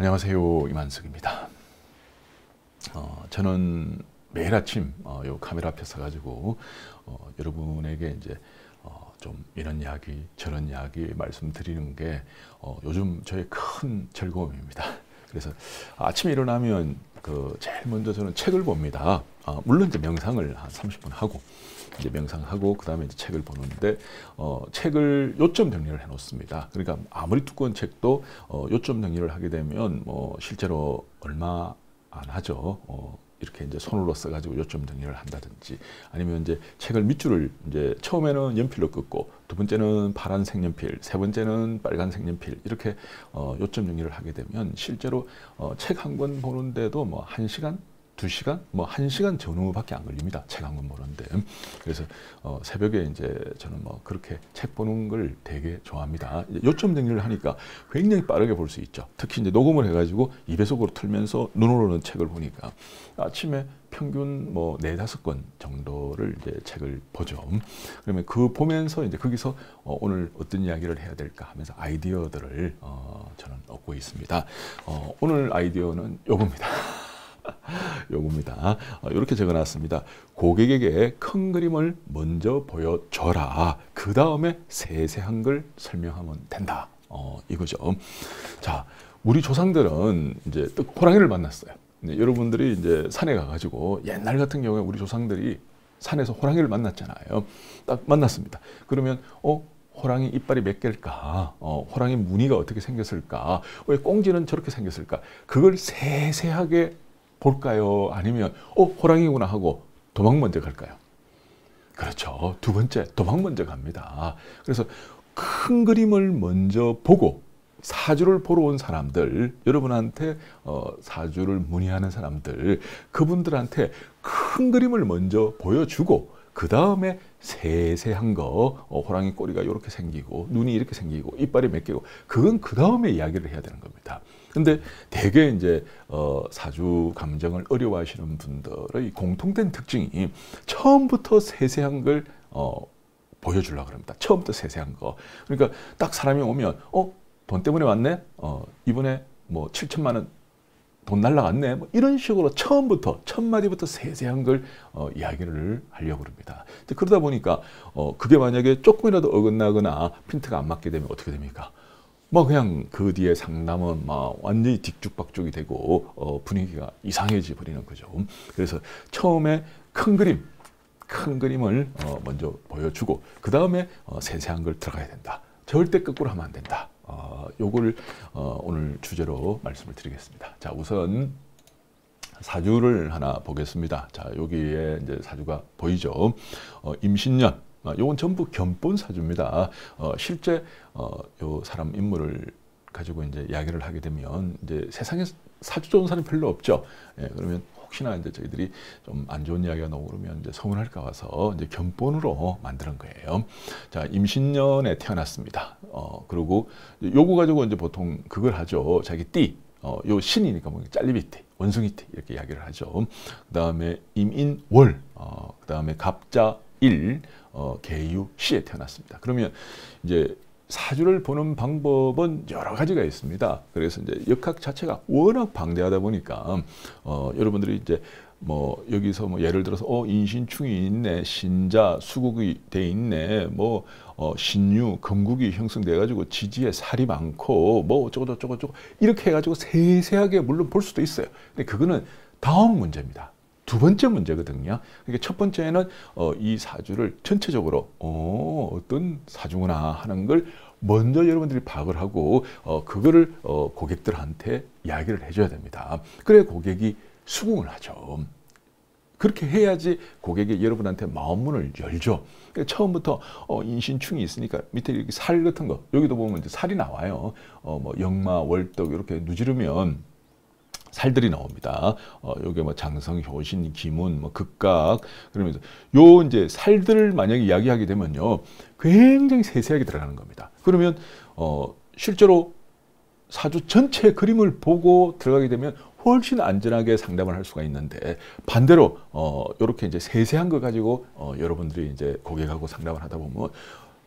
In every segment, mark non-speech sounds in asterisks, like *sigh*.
안녕하세요 이만석입니다. 어, 저는 매일 아침 어, 요 카메라 앞에 서가지고 어, 여러분에게 이제 어, 좀 이런 이야기 저런 이야기 말씀드리는 게 어, 요즘 저의 큰 즐거움입니다. 그래서 아침에 일어나면 그 제일 먼저 저는 책을 봅니다. 어, 물론 이제 명상을 한 30분 하고 이제 명상하고 그다음에 이제 책을 보는데 어, 책을 요점 정리를 해 놓습니다. 그러니까 아무리 두꺼운 책도 어, 요점 정리를 하게 되면 뭐 실제로 얼마 안 하죠. 어, 이렇게 이제 손으로 써가지고 요점 정리를 한다든지 아니면 이제 책을 밑줄을 이제 처음에는 연필로 긋고 두 번째는 파란 색 연필, 세 번째는 빨간 색 연필 이렇게 어, 요점 정리를 하게 되면 실제로 어, 책 한 권 보는데도 뭐 한 시간 두 시간, 뭐한 시간 전후밖에 안 걸립니다. 책 한 권 보는데. 그래서 어, 새벽에 이제 저는 뭐 그렇게 책 보는 걸 되게 좋아합니다. 요점 정리를 하니까 굉장히 빠르게 볼 수 있죠. 특히 이제 녹음을 해가지고 2배속으로 틀면서 눈으로는 책을 보니까 아침에 평균 뭐 네다섯 권 정도를 이제 책을 보죠. 그러면 그 보면서 이제 거기서 어, 오늘 어떤 이야기를 해야 될까 하면서 아이디어들을 어, 저는 얻고 있습니다. 어, 오늘 아이디어는 요겁니다. *laughs* *laughs* 요겁니다. 이렇게 어, 적어놨습니다. 고객에게 큰 그림을 먼저 보여줘라. 그 다음에 세세한 걸 설명하면 된다. 어, 이거죠. 자, 우리 조상들은 이제 호랑이를 만났어요. 여러분들이 이제 산에 가가지고 옛날 같은 경우에 우리 조상들이 산에서 호랑이를 만났잖아요. 딱 만났습니다. 그러면 어 호랑이 이빨이 몇 개일까? 어, 호랑이 무늬가 어떻게 생겼을까? 왜 꽁지는 저렇게 생겼을까? 그걸 세세하게 볼까요? 아니면 어 호랑이구나 하고 도망 먼저 갈까요? 그렇죠. 두 번째 도망 먼저 갑니다. 그래서 큰 그림을 먼저 보고 사주를 보러 온 사람들, 여러분한테 어, 사주를 문의하는 사람들, 그분들한테 큰 그림을 먼저 보여주고 그 다음에 세세한 거, 어, 호랑이 꼬리가 이렇게 생기고 눈이 이렇게 생기고 이빨이 몇 개고 그건 그 다음에 이야기를 해야 되는 겁니다. 근데 대개 이제 어, 사주 감정을 어려워하시는 분들의 공통된 특징이 처음부터 세세한 걸 어, 보여주려고 합니다. 처음부터 세세한 거. 그러니까 딱 사람이 오면 어? 돈 때문에 왔네? 어, 이번에 뭐 7천만 원 돈 날라갔네. 뭐 이런 식으로 처음부터 첫 마디부터 세세한 걸 어, 이야기를 하려고 합니다. 그러다 보니까 어, 그게 만약에 조금이라도 어긋나거나 핀트가 안 맞게 되면 어떻게 됩니까? 뭐 그냥 그 뒤에 상담은 막 완전히 뒤죽박죽이 되고 어, 분위기가 이상해져 버리는 거죠. 그래서 처음에 큰 그림, 큰 그림을 어, 먼저 보여주고 그 다음에 어, 세세한 걸 들어가야 된다. 절대 거꾸로 하면 안 된다. 어, 요걸 어, 오늘 주제로 말씀을 드리겠습니다. 자, 우선 사주를 하나 보겠습니다. 자, 여기에 이제 사주가 보이죠. 어, 임신년. 어, 요건 전부 견본 사주입니다. 어, 실제 어, 요 사람 인물을 가지고 이제 이야기를 하게 되면 이제 세상에 사주 좋은 사람이 별로 없죠. 예, 그러면 혹시나 이제 저희들이 좀 안 좋은 이야기가 나오고 그러면 이제 서운할까 봐서 이제 견본으로 만드는 거예요. 자, 임신년에 태어났습니다. 어, 그리고 요거 가지고 이제 보통 그걸 하죠. 자기 띠, 어, 요 신이니까 뭐 잘리비띠, 원숭이띠 이렇게 이야기를 하죠. 그 다음에 임인월, 어, 그 다음에 갑자 일, 어, 개유 시에 태어났습니다. 그러면 이제 사주를 보는 방법은 여러 가지가 있습니다. 그래서 이제 역학 자체가 워낙 방대하다 보니까 어, 여러분들이 이제 뭐 여기서 뭐 예를 들어서 어 인신충이 있네 신자 수국이 돼 있네 뭐 어, 신유 금국이 형성돼 가지고 지지에 살이 많고 뭐 어쩌고 저쩌고 저쩌고 이렇게 해 가지고 세세하게 물론 볼 수도 있어요. 근데 그거는 다음 문제입니다. 두 번째 문제거든요. 그러니까 첫 번째는 어, 이 사주를 전체적으로 어, 어떤 사주구나 하는 걸 먼저 여러분들이 파악을 하고 어, 그거를 어, 고객들한테 이야기를 해줘야 됩니다. 그래 고객이 수긍을 하죠. 그렇게 해야지 고객이 여러분한테 마음문을 열죠. 그러니까 처음부터 어, 인신충이 있으니까 밑에 이렇게 살 같은 거 여기도 보면 이제 살이 나와요. 어, 뭐 역마, 월덕 이렇게 누지르면 살들이 나옵니다. 어, 요게 뭐 장성, 효신, 기문, 뭐 극각 그러면서 요 이제 살들을 만약에 이야기하게 되면요. 굉장히 세세하게 들어가는 겁니다. 그러면 어, 실제로 사주 전체 그림을 보고 들어가게 되면 훨씬 안전하게 상담을 할 수가 있는데 반대로 어 요렇게 이제 세세한 거 가지고 어 여러분들이 이제 고객하고 상담을 하다 보면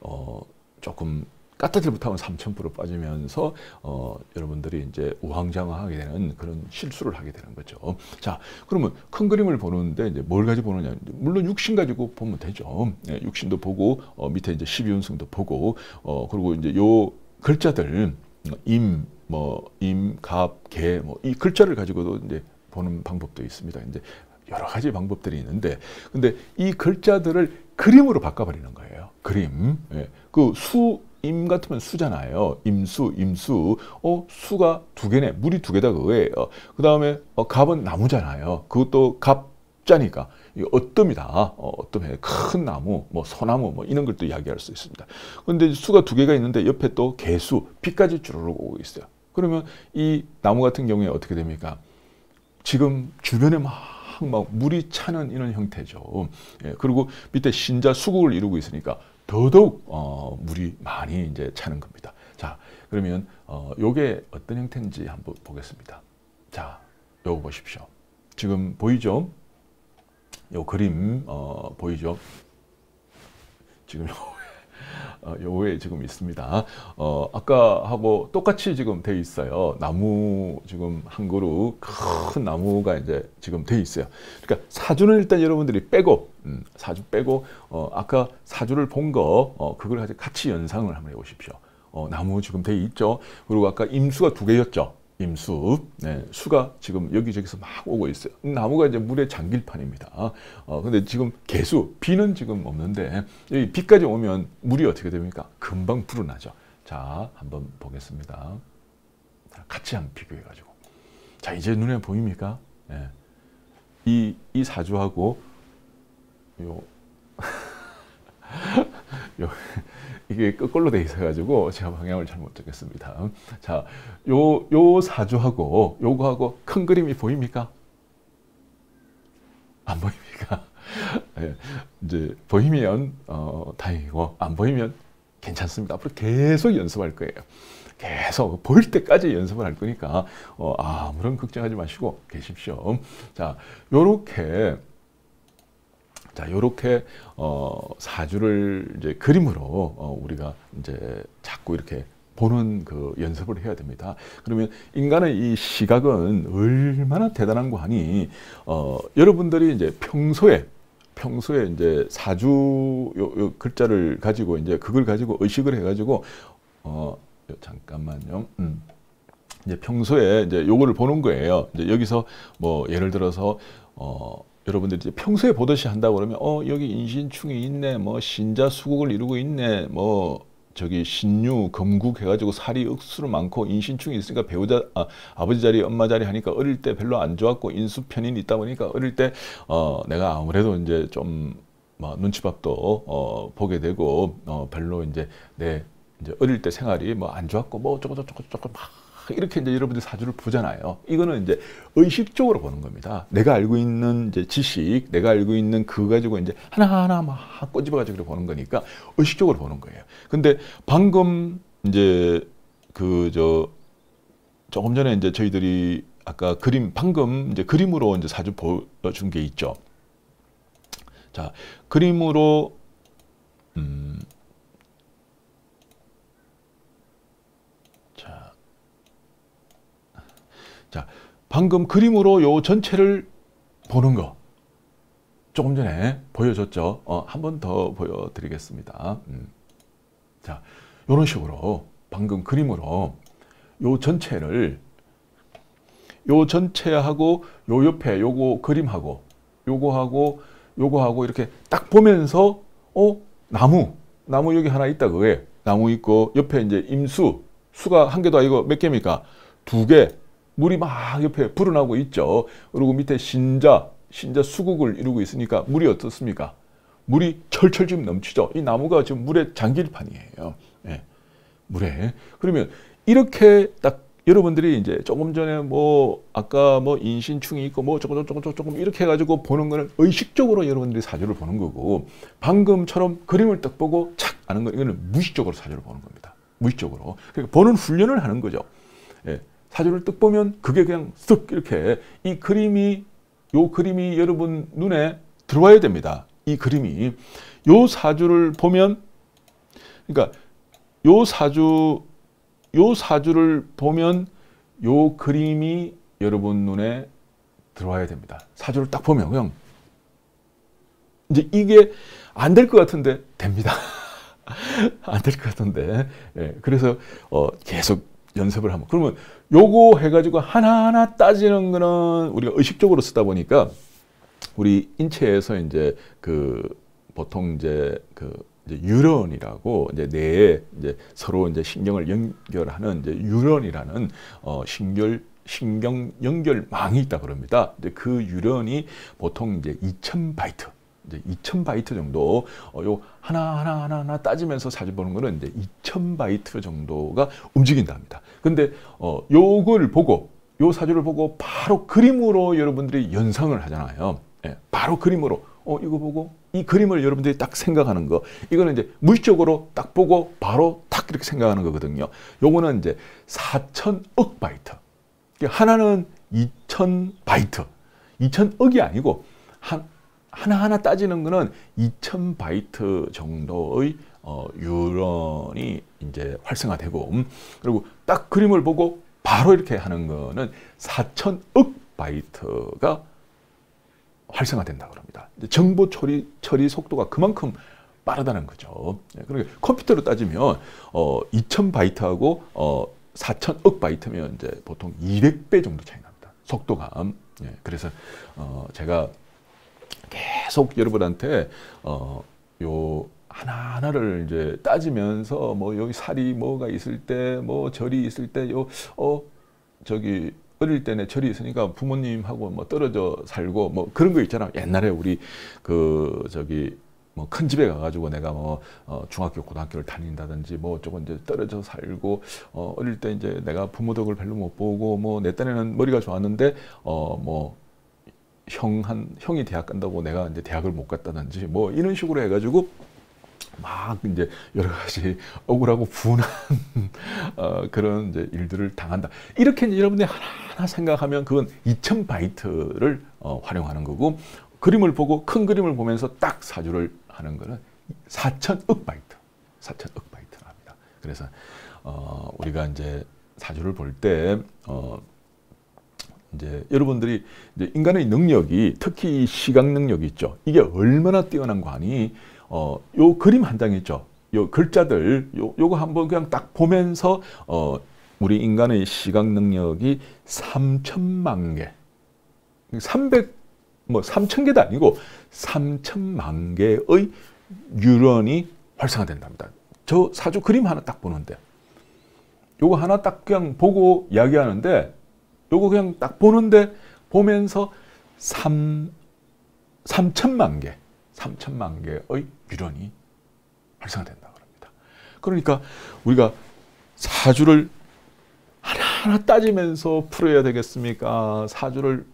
어 조금 까따질 못하면 3,000% 빠지면서 어, 여러분들이 이제 우왕좌왕하게 되는 그런 실수를 하게 되는 거죠. 자, 그러면 큰 그림을 보는데 이제 뭘 가지고 보느냐? 물론 육신 가지고 보면 되죠. 예, 육신도 보고 어, 밑에 이제 12운승도 보고 어, 그리고 이제 요 글자들 임, 뭐 임, 갑, 개, 뭐 이 글자를 가지고도 이제 보는 방법도 있습니다. 이제 여러 가지 방법들이 있는데, 근데 이 글자들을 그림으로 바꿔버리는 거예요. 그림. 예. 그 수, 임 같으면 수잖아요. 임수, 임수. 어, 수가 두 개네. 물이 두 개다 그거예요. 그 다음에 어, 갑은 나무잖아요. 그것도 갑자니까. 이 어뜸이다. 어, 어뜸에 큰 나무, 뭐 소나무, 뭐 이런 걸 또 이야기할 수 있습니다. 그런데 수가 두 개가 있는데 옆에 또 개수, 비까지 주르륵 오고 있어요. 그러면 이 나무 같은 경우에 어떻게 됩니까? 지금 주변에 막, 막 물이 차는 이런 형태죠. 예, 그리고 밑에 신자 수국을 이루고 있으니까 더더욱 어, 물이 많이 이제 차는 겁니다. 자, 그러면 어, 요게 어떤 형태인지 한번 보겠습니다. 자, 요거 보십시오. 지금 보이죠? 요 그림 어, 보이죠? 지금 어, 요에 지금 있습니다. 어, 아까 하고 똑같이 지금 돼 있어요. 나무 지금 한 그루 큰 나무가 이제 지금 돼 있어요. 그러니까 사주는 일단 여러분들이 빼고 음, 사주 빼고 어, 아까 사주를 본거 어, 그걸 같이 연상을 한번 해보십시오. 어, 나무 지금 돼 있죠. 그리고 아까 임수가 두 개였죠. 임수, 네, 수가 지금 여기저기서 막 오고 있어요. 나무가 이제 물의 장길판입니다. 어, 근데 지금 개수, 비는 지금 없는데, 여기 비까지 오면 물이 어떻게 됩니까? 금방 불어나죠. 자, 한번 보겠습니다. 같이 한번 비교해가지고. 자, 이제 눈에 보입니까? 네. 이, 이 사주하고, 요, *laughs* 요, 이게 거꾸로 돼 있어가지고 제가 방향을 잘 못 잡겠습니다. 자, 요, 요 사주하고 요거하고 큰 그림이 보입니까? 안 보입니까? 네, *laughs* 이제 보이면 어, 다행이고 안 보이면 괜찮습니다. 앞으로 계속 연습할 거예요. 계속 보일 때까지 연습을 할 거니까 어, 아무런 걱정하지 마시고 계십시오. 자, 요렇게 자, 요렇게 어 사주를 이제 그림으로 어 우리가 이제 자꾸 이렇게 보는 그 연습을 해야 됩니다. 그러면 인간의 이 시각은 얼마나 대단한 거 하니 어 여러분들이 이제 평소에 평소에 이제 사주 요, 요 글자를 가지고 이제 그걸 가지고 의식을 해가지고 어 잠깐만요. 음. 이제 평소에 이제 요거를 보는 거예요. 이제 여기서 뭐 예를 들어서 어 여러분들이 평소에 보듯이 한다고 그러면 어 여기 인신충이 있네 뭐 신자 수국을 이루고 있네 뭐 저기 신유 금국 해가지고 살이 억수로 많고 인신충이 있으니까 배우자 아, 아버지 자리 엄마 자리 하니까 어릴 때 별로 안 좋았고 인수 편인이 있다 보니까 어릴 때 어 내가 아무래도 이제 좀 뭐 눈치밥도 어 보게 되고 어 별로 이제 내 이제 어릴 때 생활이 뭐 안 좋았고 뭐 어쩌고 저쩌고 저쩌고 막 이렇게 이제 여러분들 사주를 보잖아요. 이거는 이제 의식적으로 보는 겁니다. 내가 알고 있는 이제 지식, 내가 알고 있는 그 가지고 이제 하나하나 막 꼬집어 가지고 보는 거니까 의식적으로 보는 거예요. 근데 방금 이제 그 저 조금 전에 이제 저희들이 아까 그림 방금 이제 그림으로 이제 사주 보여준 게 있죠. 자, 그림으로 음 자, 방금 그림으로 요 전체를 보는 거 조금 전에 보여줬죠. 어, 한 번 더 보여드리겠습니다. 음. 자, 이런 식으로 방금 그림으로 요 전체를 요 전체하고 요 옆에 요거 그림하고 요거하고 요거하고 이렇게 딱 보면서 어 나무 나무 여기 하나 있다 그게 나무 있고 옆에 이제 임수 수가 한 개도 아니고 몇 개입니까 두 개 물이 막 옆에 불어나고 있죠. 그리고 밑에 신자, 신자 수국을 이루고 있으니까 물이 어떻습니까? 물이 철철 지금 넘치죠. 이 나무가 지금 물의 장길판이에요. 예, 물에. 그러면 이렇게 딱 여러분들이 이제 조금 전에 뭐 아까 뭐 인신충이 있고 뭐 조금 조금 조금 조금 이렇게 해가지고 보는 거는 의식적으로 여러분들이 사주를 보는 거고 방금처럼 그림을 딱 보고 착 아는 거 이거는 무의식적으로 사주를 보는 겁니다. 무의식적으로. 그러니까 보는 훈련을 하는 거죠. 예. 사주를 뜩 보면 그게 그냥 쓱 이렇게 이 그림이 요 그림이 여러분 눈에 들어와야 됩니다. 이 그림이 요 사주를 보면 그러니까 요 사주 요 사주를 보면 요 그림이 여러분 눈에 들어와야 됩니다. 사주를 딱 보면 그냥 이제 이게 안 될 것 같은데 됩니다. *laughs* 안 될 것 같은데. 예, 그래서 어, 계속 연습을 하면 그러면 요거 해가지고 하나하나 따지는 거는 우리가 의식적으로 쓰다 보니까 우리 인체에서 이제 그 보통 이제 그 이제 뉴런이라고 이제 뇌에 이제 서로 이제 신경을 연결하는 이제 뉴런이라는 어 신결 신경 연결망이 있다 그럽니다. 근데 그 뉴런이 보통 이제 2,000 바이트 이제 2,000 바이트 정도 어, 요 하나 하나 하나 하나 따지면서 사주 보는 거는 이제 2,000 바이트 정도가 움직인답니다. 근데 어 요걸 보고 요 사주를 보고 바로 그림으로 여러분들이 연상을 하잖아요. 예, 바로 그림으로 어 이거 보고 이 그림을 여러분들이 딱 생각하는 거 이거는 이제 무의식적으로 딱 보고 바로 딱 이렇게 생각하는 거거든요. 요거는 이제 4천억 바이트. 하나는 2천 바이트. 2천억이 아니고 한 하나하나 따지는 거는 2천 바이트 정도의 어, 뉴런이 이제 활성화되고 음, 그리고 딱 그림을 보고 바로 이렇게 하는 거는 4천억 바이트가 활성화된다 그럽니다. 정보 처리 처리 속도가 그만큼 빠르다는 거죠. 예, 그러니까 컴퓨터로 따지면 어 2,000 바이트하고 어 4,000억 바이트면 이제 보통 200배 정도 차이 납니다. 속도가. 예, 그래서 어 제가 계속 여러분한테 어 요 하나하나를 이제 따지면서 뭐 여기 살이 뭐가 있을 때 뭐 절이 있을 때 요 어 저기 어릴 때는 절이 있으니까 부모님하고 뭐 떨어져 살고 뭐 그런 거 있잖아. 옛날에 우리 그 저기 뭐 큰 집에 가가지고 내가 뭐 어, 중학교 고등학교를 다닌다든지 뭐 조금 이제 떨어져 살고 어, 어릴 때 이제 내가 부모 덕을 별로 못 보고 뭐 내 딴에는 머리가 좋았는데 어뭐 형 한 형이 대학 간다고 내가 이제 대학을 못 갔다든지 뭐 이런 식으로 해가지고 막 이제 여러 가지 억울하고 분한 *laughs* 어, 그런 이제 일들을 당한다. 이렇게 이제 여러분들이 하나하나 생각하면 그건 2천 바이트를 어, 활용하는 거고 그림을 보고 큰 그림을 보면서 딱 사주를 하는 거는 4천억 바이트, 4천억 바이트를 합니다. 그래서 어, 우리가 이제 사주를 볼때 어, 이제 여러분들이 이제 인간의 능력이 특히 시각 능력이 있죠. 이게 얼마나 뛰어난 관이 어, 요 그림 한 장 있죠. 요 글자들 요 요거 한번 그냥 딱 보면서 어, 우리 인간의 시각 능력이 3천만 개. 300뭐 3천 개도 아니고 3천만 개의 뉴런이 활성화된답니다. 저 사주 그림 하나 딱 보는데 요거 하나 딱 그냥 보고 이야기하는데 요거 그냥 딱 보는데 보면서 3 3천만 개, 3천만 개의 유런이 활성화된다 그럽니다. 그러니까 우리가 사주를 하나하나 따지면서 풀어야 되겠습니까? 사주를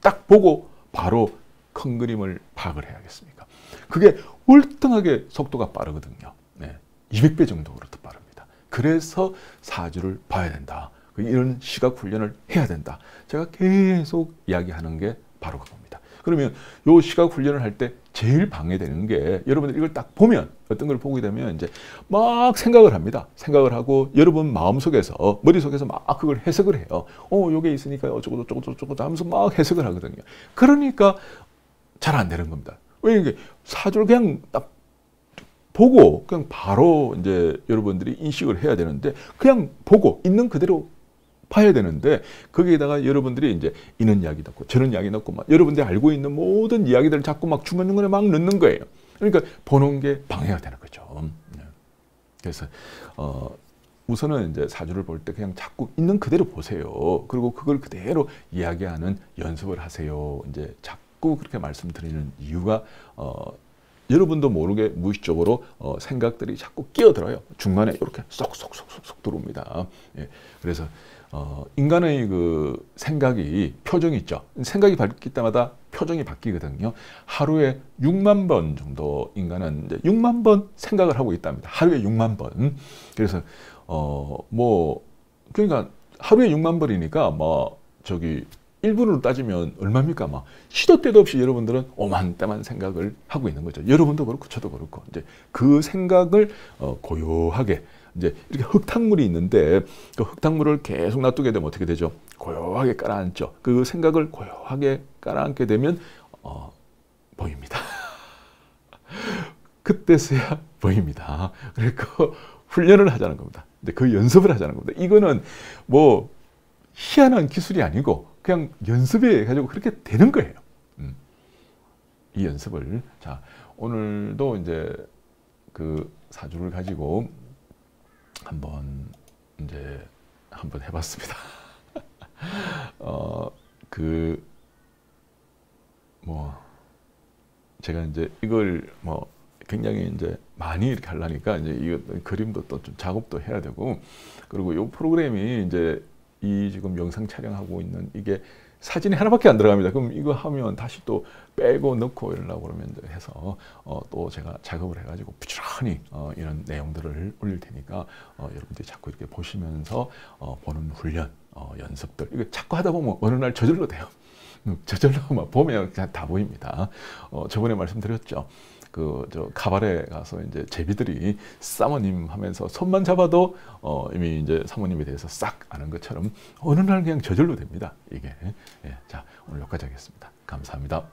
딱 보고 바로 큰 그림을 파악을 해야겠습니까? 그게 월등하게 속도가 빠르거든요. 네. 200배 정도로 더 빠릅니다. 그래서 사주를 봐야 된다. 이런 시각 훈련을 해야 된다. 제가 계속 이야기하는 게 바로 그겁니다. 그러면 요 시각 훈련을 할 때 제일 방해되는 게 여러분들 이걸 딱 보면 어떤 걸 보게 되면 이제 막 생각을 합니다. 생각을 하고 여러분 마음속에서 머릿속에서 막 그걸 해석을 해요. 어, 요게 있으니까 어쩌고 저쩌고 저쩌고 하면서 막 해석을 하거든요. 그러니까 잘 안 되는 겁니다. 왜 이게 사주를 그냥 딱 보고 그냥 바로 이제 여러분들이 인식을 해야 되는데 그냥 보고 있는 그대로 봐야 되는데 거기에다가 여러분들이 이제 이런 이야기 넣고 저런 이야기 넣고 막 여러분들이 알고 있는 모든 이야기들을 자꾸 막 중간중간에 막 넣는 거예요. 그러니까 보는 게 방해가 되는 거죠. 네. 그래서 어 우선은 이제 사주를 볼 때 그냥 자꾸 있는 그대로 보세요. 그리고 그걸 그대로 이야기하는 연습을 하세요. 이제 자꾸 그렇게 말씀드리는 이유가 어 여러분도 모르게 무의식적으로 어, 생각들이 자꾸 끼어들어요. 중간에 이렇게 쏙쏙쏙쏙 들어옵니다. 예, 그래서 어, 인간의 그 생각이 표정이 있죠. 생각이 바뀔 때마다 표정이 바뀌거든요. 하루에 6만 번 정도 인간은 이제 6만 번 생각을 하고 있답니다. 하루에 6만 번. 그래서 어 뭐 그러니까 하루에 6만 번이니까 뭐 저기 1분으로 따지면 얼마입니까? 막 시도 때도 없이 여러분들은 오만 때만 생각을 하고 있는 거죠. 여러분도 그렇고 저도 그렇고 이제 그 생각을 어, 고요하게 이제 이렇게 흙탕물이 있는데 그 흙탕물을 계속 놔두게 되면 어떻게 되죠? 고요하게 깔아앉죠. 그 생각을 고요하게 깔아앉게 되면 어, 보입니다. *laughs* 그때서야 보입니다. 그러니까 훈련을 하자는 겁니다. 근데 그 연습을 하자는 겁니다. 이거는 뭐 희한한 기술이 아니고 그냥 연습해 가지고 그렇게 되는 거예요. 음. 이 연습을 자 오늘도 이제 그 사주를 가지고 한번 이제 한번 해봤습니다. *laughs* 어 그 뭐 제가 이제 이걸 뭐 굉장히 이제 많이 이렇게 하려니까 이제 이 그림도 또 좀 작업도 해야 되고 그리고 이 프로그램이 이제 이 지금 영상 촬영하고 있는 이게 사진이 하나밖에 안 들어갑니다. 그럼 이거 하면 다시 또 빼고 넣고 이러려고 그러면 해서 어, 또 제가 작업을 해가지고 부지런히 어, 이런 내용들을 올릴 테니까 어, 여러분들이 자꾸 이렇게 보시면서 어, 보는 훈련, 어, 연습들 이거 자꾸 하다 보면 어느 날 저절로 돼요. 음, 저절로 보면 그냥 다 보입니다. 어, 저번에 말씀드렸죠. 그 저 가발에 가서 이제 제비들이 사모님 하면서 손만 잡아도 어 이미 이제 사모님에 대해서 싹 아는 것처럼 어느 날 그냥 저절로 됩니다. 이게 예, 자 오늘 여기까지 하겠습니다. 감사합니다.